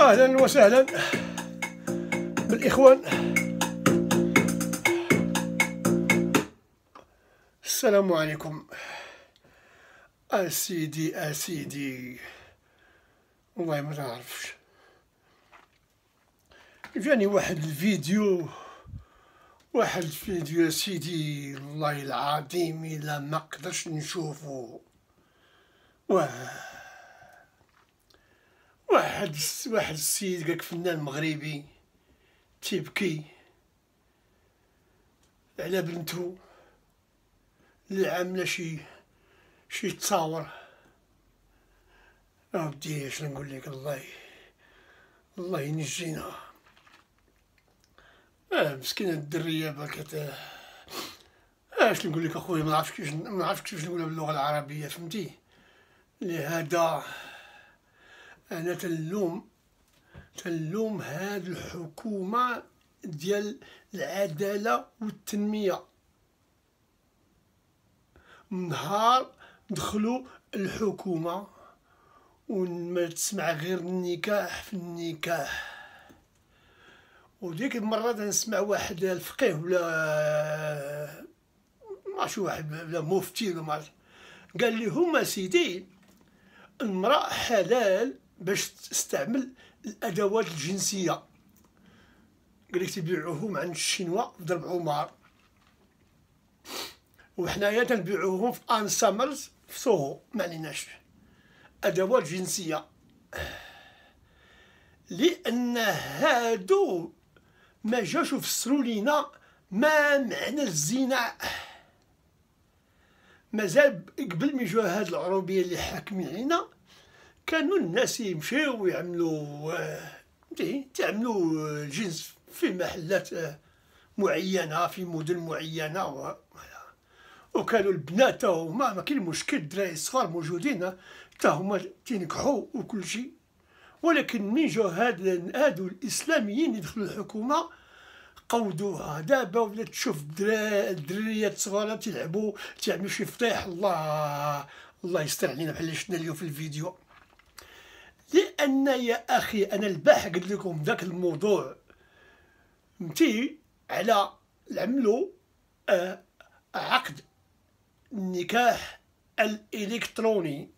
أهلا وسهلا. بالاخوان السلام عليكم. أسيدي أسيدي. والله ما نعرفش. جاني واحد الفيديو. واحد الفيديو سيدي والله العظيم إلا ما نشوفه واه. واحد واحد السيد قالك فنان مغربي تيبكي على بنتو اللي عامله شي شي تصاور ودي اش نقول لك؟ الله الله ينجينا. آه مسكينة الدرية باكت اش نقول لك أخويا؟ ما نعرفش كيفاش ما كيفاش نقولها باللغة العربية فهمتي؟ لهذا أنا تنلوم تنلوم هاد الحكومة ديال العدالة والتنمية. نهار دخلوا الحكومة وما تسمع غير النكاح في النكاح. وديك المرة نسمع واحد الفقيه ولا ما شو واحد ولا مفتي ولا قال لي هما سيدي المرأة حلال باش تستعمل الأدوات الجنسية. قال تبيعوهم عند الشينوا في درب عمر. وحنايا تنبيعوهم في ان سامرز في سوهو ما عليناش أدوات جنسية. لأن هادو ما جاوش يفسروا لينا ما معنى الزنا. مازال قبل ما يجوا هاد العروبية اللي حاكمين علينا كانوا الناس يمشيو ويعملوا تعملوا جنس في محلات معينة في مدن معينة وكانوا البنات هما ما كاين مشكل الدراري الصغار موجودين حتى هما تينكحوا وكل شيء. ولكن من جاو هاد هادو الإسلاميين يدخلوا الحكومة قودوها. دابا ولات تشوف الدراريات الصغار تيلعبوا تعملوا شي فطيح الله الله يستر علينا بحال اللي شفنا اليوم في الفيديو. لأن يا أخي أنا البارح قلت لكم ذاك الموضوع. متي على عملوا آه عقد النكاح الإلكتروني.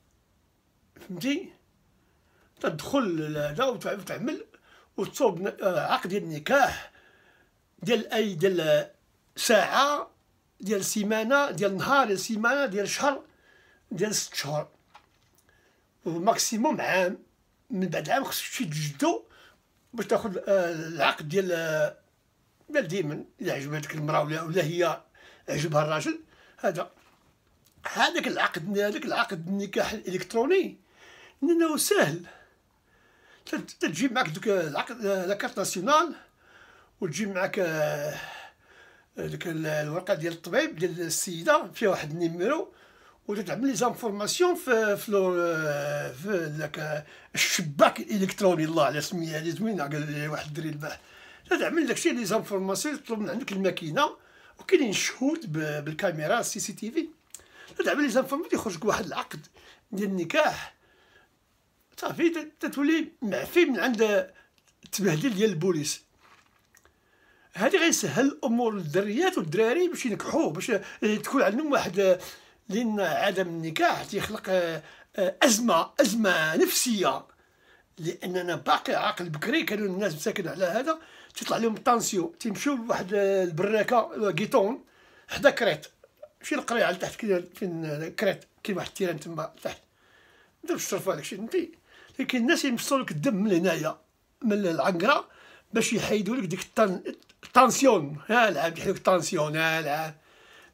فهمتي؟ تدخل هذا وتعمل وتصوب آه، عقد النكاح ديال أي ديال ساعة ديال سيمانة ديال نهار ديال سيمانة ديال شهر ديال ست شهور. وماكسيموم عام. من بعد عام خصك تمشي تجدو باش تاخذ آه، العقد ديال ديال ديما الا عجبتك المرأة ولا ولا هي عجبها الراجل. هذا. هذاك العقد هذاك العقد النكاح الإلكتروني انه سهل. تجيب معك دوك العقد la carte nationale وتجيب معك آه، ديك الورقة ديال الطبيب ديال السيدة فيها واحد ال numéro. وتتعمل les informations في في في الشباك الإلكتروني. الله على سميه هذه زوينة قال لي واحد الدري البارح تعمل داكشي les informations تطلب من عندك الماكينة وكاينين شهود بالكاميرا CCTV. تعمل les informations يخرج واحد العقد ديال النكاح. صافي تتولي معفي من عند التبهديل ديال البوليس. هذه غيسهل الأمور للدريات والدراري باش ينكحوا باش تكون عندهم واحد لأن عدم النكاح تيخلق آه، أزمة أزمة نفسية. لأننا باقي عقل بكري كانوا الناس مساكن على هذا تطلع لهم الطانسيون تيمشيو لواحد البراكه كيتون حدا كريت. ماشي القريه على تحت كذا فين كريت. كاين واحد التيران تما تحت ندير الشرف هذاك الشيء فهمتي لكن الناس يمصوا لك الدم من هنايا من العنقرة باش يحيدوا لك ديك الطانسيون ها العاب يحيدوا الطانسيون ها العاب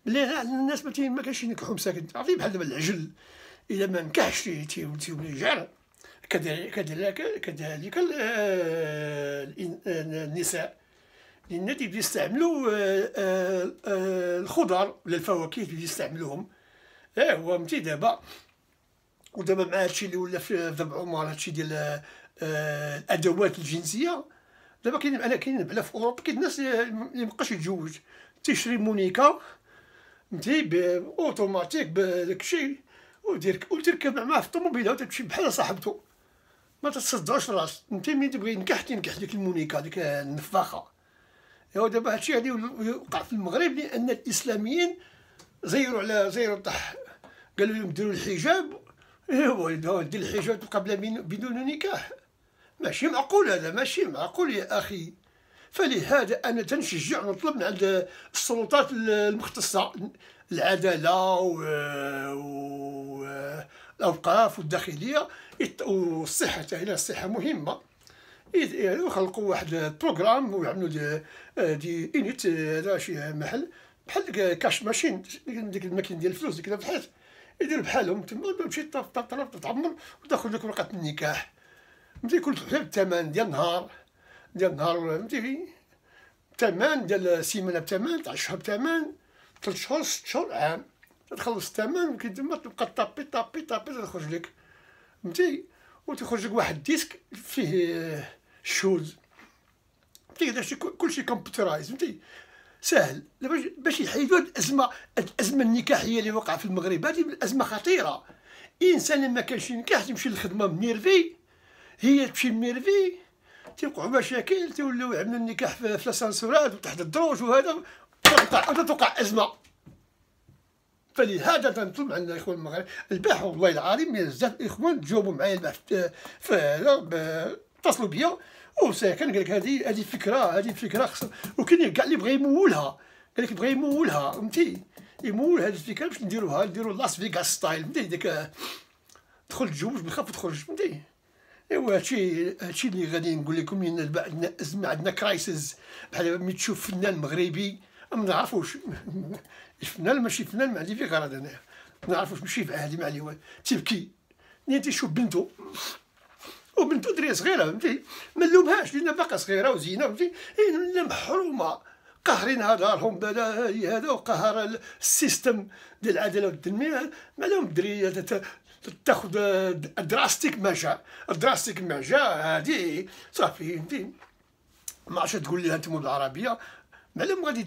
ملي الناس ما كانش ينكحوا مساكن. عرفتي بحال دابا العجل إلا ما نكحش تيولي جعر كذلك كذلك النساء. لأن بيستعملوا آه، آه، آه، الخضر ولا الفواكه بيستعملوهم آه هو فهمتي دابا ودابا مع هادشي اللي ولا في دابا عمر هادشي ديال الأدوات الجنسية دابا كاين أنا كاين بلا في أوروبا كاين الناس اللي مابقاش يتزوج. تيشري مونيكا فهمتي اوتوماتيك بداك الشيء ودير وتركب معاه في الطوموبيله وتمشي بحال صاحبته ما تصدعوش راس انت ملي تبغي ينكح تنكح ديك المونيكا ديك النفاخه ايوا دابا هادشي غادي يوقع في المغرب لأن الاسلاميين زيروا على زيروا طح قالوا لهم ديروا الحجاب ايوا دير الحجاب قبل بدون نكاح ماشي معقول هذا ماشي معقول يا أخي فلهذا أنا تنشجع ونطلب من عند السلطات المختصة. العدالة و... الاوقاف والداخليه والصحة تاعنا الصحه مهمة. يخلقوا واحد ال programme ويعملوا des, des unités هذا شي محل. بحال cash machine ديك الماكين ديال الفلوس ديك بحال يدير بحالهم تما تمشي تعمر وتاخذ لك ورقه النكاح. فهمتي كل حساب الثمن ديال النهار. ديال النهار فهمتي الثمن ديال السيمانة بثمن تاع الشهر بثمن ثلاث شهور ست شهور عام. تخلص الثمن كي تما تبقى taper taper taper تخرج لك. فهمتي؟ وتخرج لك واحد disque فيه chose. فهمتي؟ كلشي computerised. فهمتي؟ سهل باش يحيدوا الازمه الأزمة النكاحية اللي وقع في المغرب. هذه أزمة خطيرة. إنسان ما كانش ينكح تمشي للخدمة منيرفي هي تمشي منيرفي تيوقعوا مشاكل تيوليو يعملوا النكاح في الأسانسورات وتحت الدروج وهذا توقع توقع أزمة. فلهذا تنطلب عندنا الاخوان المغاربة. البارح والله العظيم بزاف الاخوان تجاوبوا معايا البارح اتصلوا بيا. وساكن قال لك هذه هذه فكره هذه فكرة خص وكاين كاع اللي بغى يمولها. قال لك بغى يمولها فهمتي؟ يمول هذه الفكرة باش نديروها نديرو لاس فيغاس style فهمتي؟ ديك تدخل تجوج بخاف تخرج فهمتي؟ إيوا هادشي هادشي اللي غادي نقول لكم لأن عندنا ازمه عندنا crisis بحال ملي تشوف فنان مغربي ما نعرفوش. الفنان ماشي فنان ما عندي فيه غرض انايا ما نعرفوش ماشي عادي ما عليه تبكي. ملي تيشوف بنتو وبنتو دريه صغيرة فهمتي؟ ما نلومهاش لأن باقا صغيرة وزينة فهمتي؟ هي محرومة. قاهرين دارهم بلا هذا وقهر ال system ديال العدالة والتنمية. ما لهم الدرية تاخذ drastic measure drastic measure هادي صافي فهمتي؟ ما عرفتش تقول لي أنتم بالعربيه معلوم غادي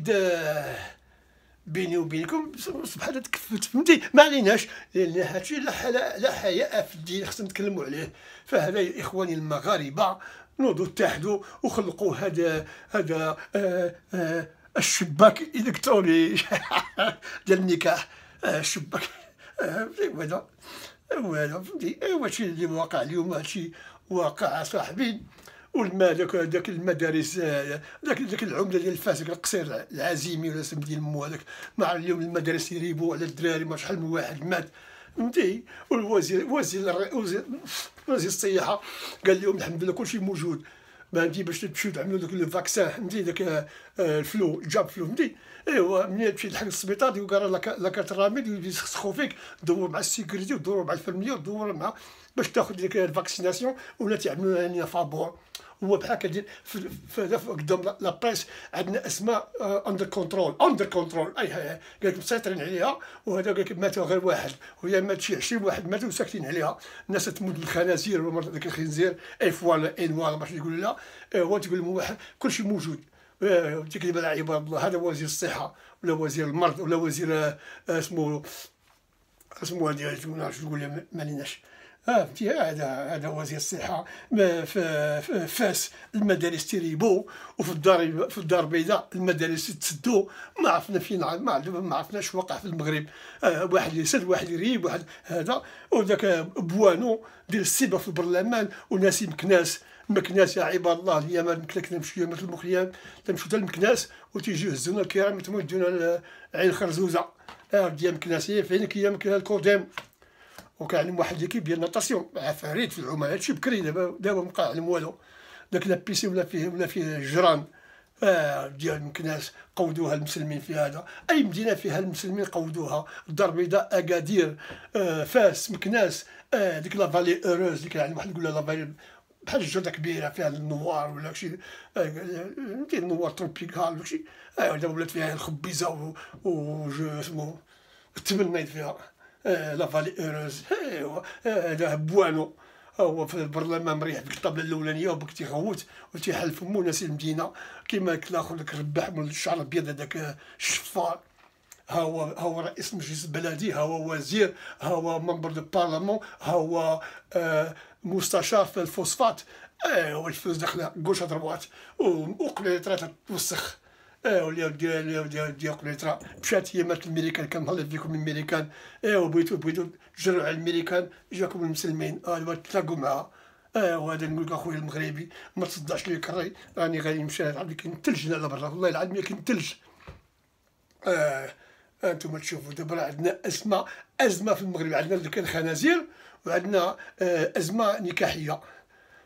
بيني وبينكم سبحان الله تكفلت فهمتي؟ ما عليناش. لأن هادشي لا لا حياء في الدين خصنا نتكلموا عليه. فهذا إخواني المغاربة نوضوا اتحدوا وخلقوا هذا هذا آه آه الشباك الالكتروني ديال النكاح آه الشباك. هذا هذا فهمتي ايوا هادشي اللي واقع اليوم هادشي واقع صاحبي. والما داك داك المدارس داك داك العملة ديال الفاسق القصير العزيمي ولا سم ديال مو هذاك. مع اليوم المدارس يريبوا على الدراري ما شحال من واحد مات. فهمتي؟ والوزير وزير وزير وزير الصحة قال لهم الحمد لله كلشي موجود. فهمتي باش تمشيو تعملوا داك ال vaccin فهمتي داك ال flu جاب flu فهمتي ايوا ملي تمشي لحق السبيطار يقرا لك الراميد يسخخوا فيك دور مع ال sécurité ودور مع ال infirmière ودور مع باش تاخذ ديك ال vaccination ولا تعملوا لنا فابور هو بحال كدير قدام la presse عندنا أسماء under control under control أي قال لك مسيطرين عليها وهذا قال لك مات غير واحد. وهي مات شي 20 واحد ماتوا وساكتين عليها. الناس تموت بالخنازير ولا ذاك الخنزير F ولا N ولا باش يقول لا. هو تقول لهم واحد كلشي موجود. تكذب على عباد الله. هذا وزير الصحة ولا وزير المرض ولا وزير اسمه اسمه هذه ما نعرفش نقول ما ليناش. فهمتي؟ هذا هذا وزير الصحة في فاس المدارس تيريبو وفي الدار في الدار البيضاء المدارس تسدو. ما عرفنا فين ما عرفناش وقع في المغرب. واحد يسد واحد يريب واحد هذا. وذاك بوانو ديال السيبه في البرلمان وناس مكناس مكناس يا عباد الله اليوم كنا نمشيو مثل المخيام تمشيو حتى المكناس وتيجي يهزونا الكرام يتمدونا عين خرزوزة. ديال مكناس فين كيام كان الكودام وكان واحد ليكيب ديال ناطاسيون عفاريت في العمال هادشي بكري دابا. دابا مبقى علم والو. داك la piscine ولا فيه ولا فيه جران آه ديال مكناس قودوها المسلمين في هذا. أي مدينة فيها المسلمين قودوها؟ الدار البيضاء أكادير آه فاس مكناس. آه ديك la vallée heureuse ديك يعني واحد يقول la vallée بحال الجرده كبيرة فيها النوار ولا شي فهمتي النوار tropical ولا شي آه دابا ولات فيها الخبيزة و, و... اسمو تمنيت فيها. آه، la vallée heureuse هذا بوانو هو في البرلمان مريح ديك الطابله الاولانيه وبك تيغوت وتيحل فمو ناس المدينة كيما الآخر داك الرباح من الشعر الابيض هذاك الشفار ها هو ها هو رئيس المجلس البلدي ها هو وزير ها هو ممبر دو بارلمون ها هو مستشار في الفوسفات ايوا الفلوس داخله كوش دروات وقبل توسخ ايوا اللي ديال ديال ديال قنيطره مشات هي مات الميريكان كان كنهلا فيكم الميريكان ايوا بغيتو بغيتو تجروا على الميريكان جاكم المسلمين آه تلاقوا معاها ايوا هذا نقول لك اخويا المغربي ما تصدعش لي كري راني غادي نمشي عندي كاين الثلج على برا والله العظيم كاين الثلج آه أنتم تشوفوا دابا عندنا ازمه ازمه في المغرب عندنا اللي كان خنازير وعندنا آه ازمه نكاحيه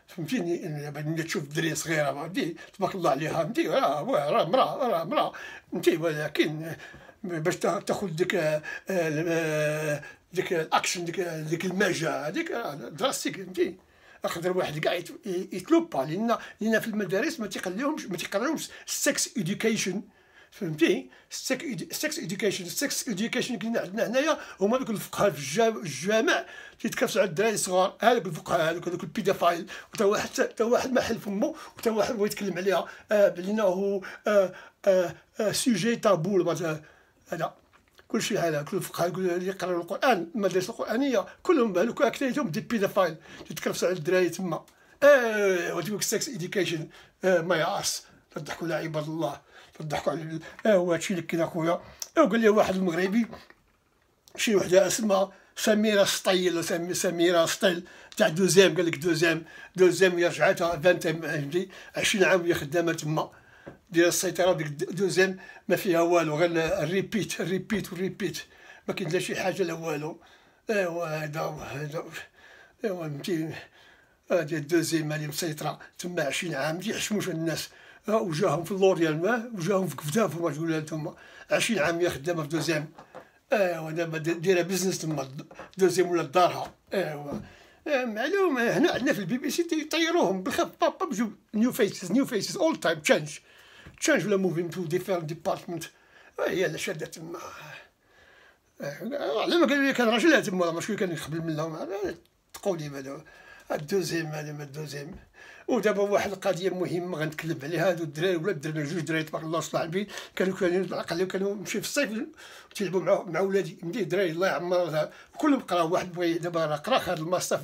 فهمتيني بعد تشوف دريه صغيره فهمتي تبارك الله عليها. فهمتي راه راه مراه راه مراه فهمتي ولكن باش تأخذ ديك آه، آه، ديك الأكشن ديك ديك ال measure هذيك drastic فهمتي يقدر واحد كاع يتلوبا لأن لأن في المدارس ما تيقليهمش ما تيقراوش sex education فهمتي؟ sex education sex education كنا عندنا هنايا هما دوك الفقهاء في الجامع تيتكافسوا على الدراري الصغار. هذوك الفقهاء هذوك هذوك ال paedophile. وتا واحد تا واحد ما حل فمو وتا واحد بغى يتكلم عليها بانه sujet tabou هذا. كل شيء هذا. كل الفقهاء اللي يقراوا القرآن المدارس القرآنية كلهم هذوك اكثريتهم des pédophiles. تيتكافسوا على الدراري تما. آه وديك sex education ما يعرس تضحكوا على عباد الله. تضحكوا على آه هو هادشي اللي كاين اخويا. قال لي واحد المغربي شي وحده اسمها سميرة سيطايل سميرة سيطايل تاع دوزيام قال لك دوزيام دوزيام هي رجعتها 20 20 عام وهي خدامة تما. ديال السيطرة ديك دوزيام ما فيها والو غير ال repeat ال repeat وال repeat ما كاين لا شي حاجة لا والو. ايوا هذا هذا ايوا فهمتي هادي الدوزيام اللي مسيطره تما 20 عام تيحشموش الناس. وجاهم في اللوريال وجاهم في كفتافهم تقول أنتم 20 عام خدامة في دوزيام. ايوا دابا دايره business تما دوزيام ولا دارها. ايوا معلوم هنا عندنا في البي بي سي تيطيروهم بالخف بابا بجو نيو فيسز نيو فيسز اول تايم تشانج تشانج ولا موفين تو ديفيرنت ديبارتمنت هي اللي شاده تما. على ما قال لي كان راجل تما ماشي كان يخبل منهم. تقولي هذا الدوزيام هذا الدوزيام. ودابا واحد القضية مهمة غنتكلم عليها. هادو الدراري ولا الدراري جوج دراري تبارك الله صلاح البيت كانوا كانوا العقل كانوا نمشي في الصيف تيلعبوا مع مع ولادي. ندير دراري الله يعمر كلهم قراو واحد بغى دابا راه قرا خد الماستر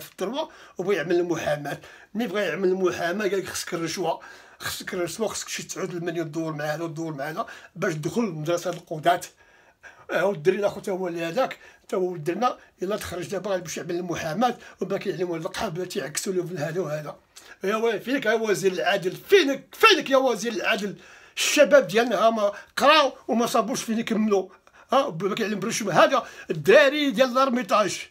في ال droit وبغى يعمل المحاماه ملي بغى يعمل المحاماه قال لك خصك الرشوة. خصك الرشوة خصك شي 9 المليون دور مع هذا ودور مع هذا باش تدخل لمدرسة القضاه هو الدري الآخر تا هو اللي هذاك. تا هو ولدنا. يلا تخرج دابا باش يعمل المحاماه وباك يعلموا القحاب تيعكسوا له في هذا وهذا. يا فينك يا وزير العدل؟ فينك فينك يا وزير العدل؟ الشباب ديالنا ما قراو وما صابوش فين يكملوا. ها باك يعلم برشم هذا الدراري ديال لارميتاج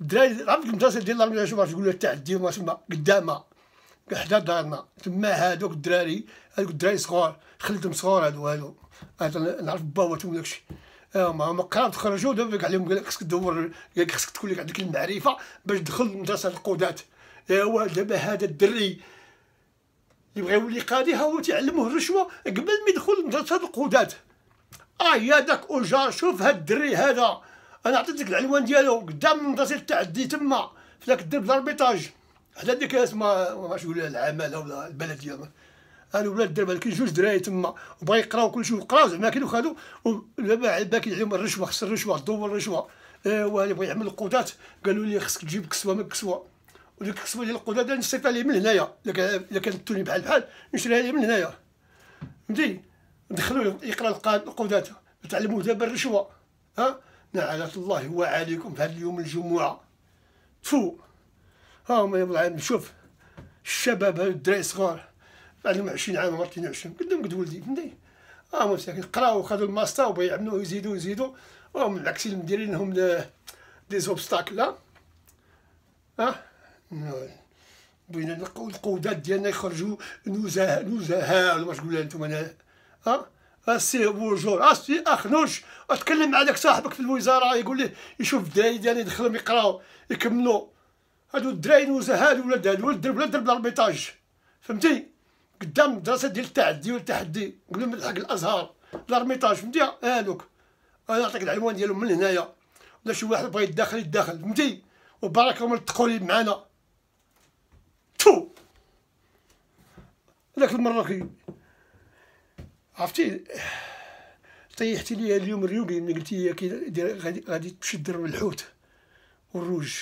الدراري عرفت المدرسة ديال لارميتاج واش تقول تعدي وما تما قدامها. حدا دارنا. تما هادوك الدراري هادوك الدراري صغار. خليتهم صغار هادو هادو. نعرف باواتهم داكشي ما ما قراو تخرجوا دابا عليهم قال لك خصك تدور قال لك خصك تكون لك عندك المعرفة باش تدخل لمدرسه القضاه ايوا دابا هذا الدري بغى يولي قاضي ها هو تيعلموه الرشوة قبل ما يدخل لمدرسه القضاه آه يا داك أوجا شوف هاد الدري هذا. أنا عطيتك العنوان ديالو قدام مدرسة التعدي تما في ذاك الدرب لاربيطاج. حدا ديك اسمها ما عرفتش ولا العماله ولا البلديه أنا ولاد الدرب كاين جوج دراري تما وبغا يقراو كلشي وقراو زعما كانوا خدوا ودابا باكي عليهم الرشوة خص الرشوة ضو الرشوه ايوا اللي بغى يعمل القودات قالوا لي خصك تجيب كسوة من كسوه وديك الكسوه ديال القودات نصيفها ليه من هنايا. الا كانت توني بحال بحال نشريها ليه من هنايا. فهمتي؟ ندخلو يقرأ القودات تعلموه دابا الرشوة. ها؟ نعلة الله هو عليكم في هذا اليوم الجمعة. تفو. ها هما يلا شوف الشباب هاد الدراري صغار. عندهم 20 عام ولا 22 قدام قد ولدي فهمتي؟ ها هما مساكين. قراو وخذوا الماستر وبغا يعملوا يزيدوا يزيدوا وهم العكس مديرين لهم دي زوبستاكل ها؟ بغينا القودات ديالنا يخرجوا نزهاء نزهاء ولا واش تقول أنتم أنا ها السي bonjour السي اخنوش اتكلم مع داك صاحبك في الوزاره يقول لي يشوف الدراري ديالي يدخلهم يقراو يكملوا هادو الدراري نزهاء الولاد هادو درب ولاد درب لارميطاج فهمتي قدام المدرسة ديال التعدي والتحدي نقول لهم حق الازهر لارميطاج فهمتي هادوك أنا نعطيك العنوان ديالهم من هنايا ولا شي واحد بغى يدخل يدخل فهمتي وبارك الله التقوا معنا تو! ذاك المره كي عرفتي؟ طيحتي لي اليوم اليومي ملي قلتي لي غادي غادي تمشي تدرب الحوت والروج.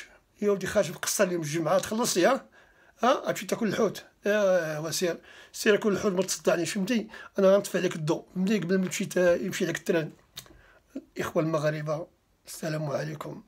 يا ودي خارج القصة اليوم الجمعة تخلصتي ها؟ ها؟ غتمشي تاكل الحوت. ايوا سير سير كل الحوت ما تصدعنيش فهمتي؟ أنا غنطفي عليك الضوء. فهمتي قبل ما تمشي يمشي لك التران. الاخوه المغاربة السلام عليكم.